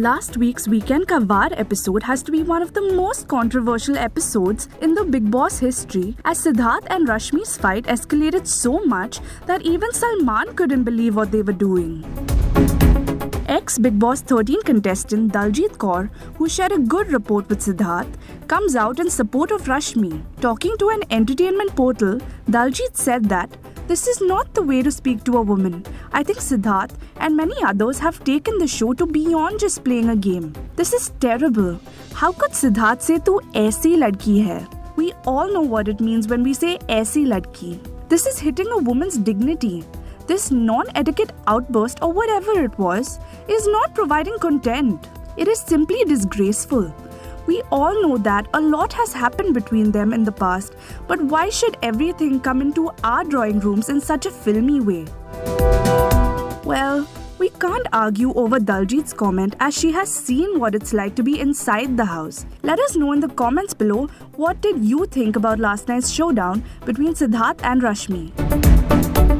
Last week's Weekend Ka Vaar episode has to be one of the most controversial episodes in the Bigg Boss history as Sidharth and Rashmi's fight escalated so much that even Salman couldn't believe what they were doing. Ex Bigg Boss 13 contestant Dalljiet Kaur, who shared a good report with Sidharth, comes out in support of Rashmi. Talking to an entertainment portal, Dalljiet said that this is not the way to speak to a woman. I think Sidharth and many others have taken the show to beyond just playing a game. This is terrible. How could Sidharth say tu aisi ladki hai? We all know what it means when we say aisi ladki. This is hitting a woman's dignity. This non etiquette outburst, or whatever it was, is not providing content. It is simply disgraceful. We all know that a lot has happened between them in the past, but why should everything come into our drawing rooms in such a filmy way? Well, we can't argue over Dalljiet's comment as she has seen what it's like to be inside the house. Let us know in the comments below what did you think about last night's showdown between Sidharth and Rashmi.